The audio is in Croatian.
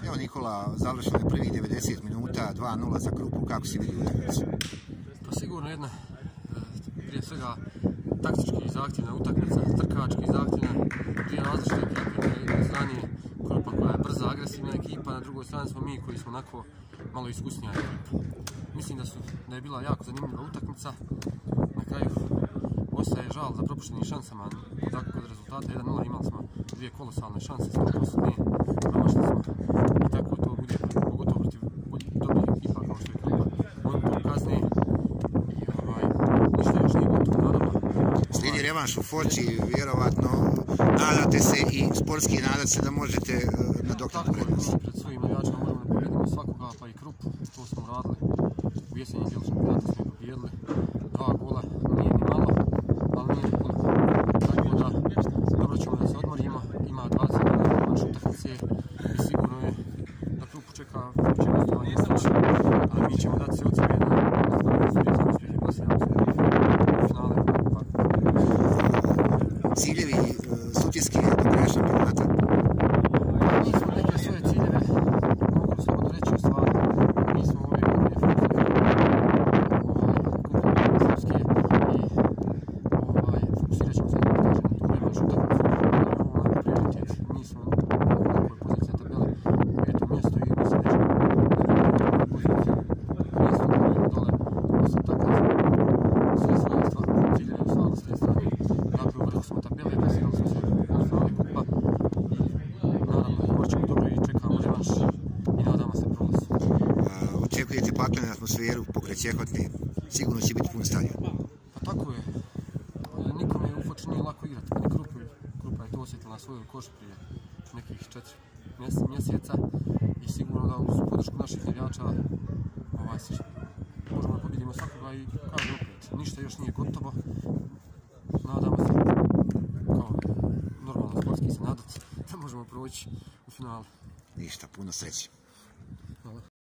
Evo Nikola, završeno je prvih 90 minuta, 2-0 za Krupu, kako si vidio utakmicu? Pa sigurno jedna, e, prije svega taktički zahtjevna utakmica, trkački zahtjevna, dvije različite ekipe, na jednoj strani Krupa koja je brza, agresivna ekipa, na drugoj strani smo mi koji smo onako malo iskusnija ekipa. Mislim da, su, da je bila jako zanimljiva utakmica, na kraju ostaje žal za propuštenim šansama, tako kod rezultata 1-0 imali smo dvije kolosalne šanse, 100% promašili smo i tako to bude, pogotovo protiv dobrih ekipa kao što je Krupa. Oni to kasnije i ovaj, ništa još nije gotovo, naravno. Slijedi revanš u Foči, vjerovatno nadate se i sportski nadate se da možete e, nadoknati Tako prednost. mi pred svojim navijačima moramo da pobjedimo svakoga, pa i Krupu, to smo radili. U jesenjem dijelu smo i pobijedili. Dva gola nije ni malo, ali nije ni puno. Tako da, dobro ćemo da se odmorimo, ima 20 dana revanš utakmice i sigurno je da Krupu čeka će gostovanje ističe, ali mi ćemo dati Силеві і э, Сутівські э, поперечні кімнати. Revanš i nadamo se. E, Očekujete paklenu atmosferu pokraj Čehotne, sigurno će biti pun stadion. Pa tako je. E, Nikome u Foči nije lako igrati, pa Krupu. Krupa je to osjetila na svojoj koži prije nekih četiri mjese- mjeseca i sigurno da uz podršku naših navijača ovaj, možemo da pobjedimo svakoga i kažem opet, ništa još nije gotovo. Nadamo se, kao normalno sportski se nadati, da možemo proći u finalu. Ništa, puno sreće. Hvala.